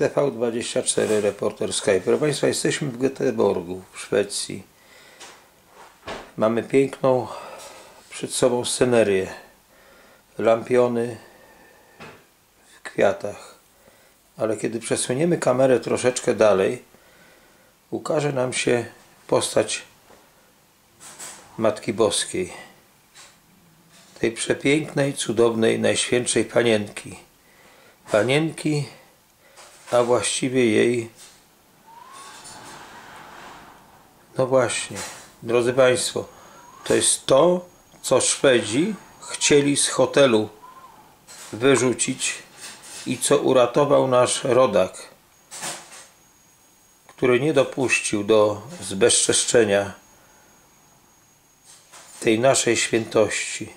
TV24 reporter Skype. Proszę Państwa, jesteśmy w Göteborgu w Szwecji. Mamy piękną przed sobą scenerię. Lampiony w kwiatach. Ale kiedy przesuniemy kamerę troszeczkę dalej, ukaże nam się postać Matki Boskiej. Tej przepięknej, cudownej, najświętszej panienki. Panienki, a właściwie jej no właśnie, drodzy Państwo, to jest to, co Szwedzi chcieli z hotelu wyrzucić i co uratował nasz rodak, który nie dopuścił do zbezczeszczenia tej naszej świętości.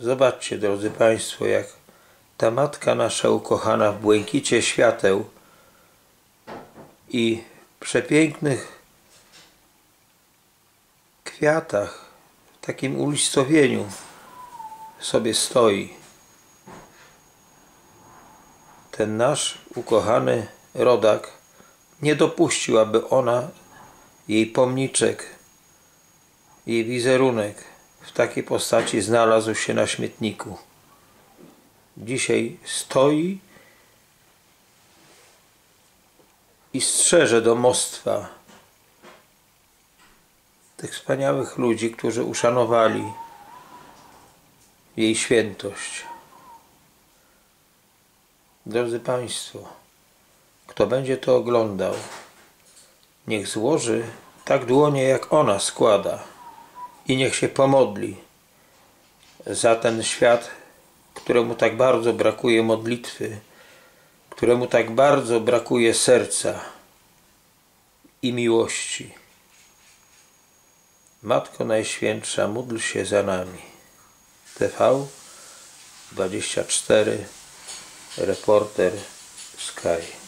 Zobaczcie, drodzy Państwo, jak ta Matka nasza ukochana w błękicie świateł i przepięknych kwiatach, w takim ulistowieniu sobie stoi. Ten nasz ukochany rodak nie dopuścił, aby ona, jej pomniczek, jej wizerunek w takiej postaci znalazł się na śmietniku. Dzisiaj stoi i strzeże domostwa tych wspaniałych ludzi, którzy uszanowali jej świętość. Drodzy Państwo, kto będzie to oglądał, niech złoży tak dłonie, jak ona składa i niech się pomodli za ten świat, któremu tak bardzo brakuje modlitwy, któremu tak bardzo brakuje serca i miłości. Matko Najświętsza, módl się za nami. TV 24 Reporter Sky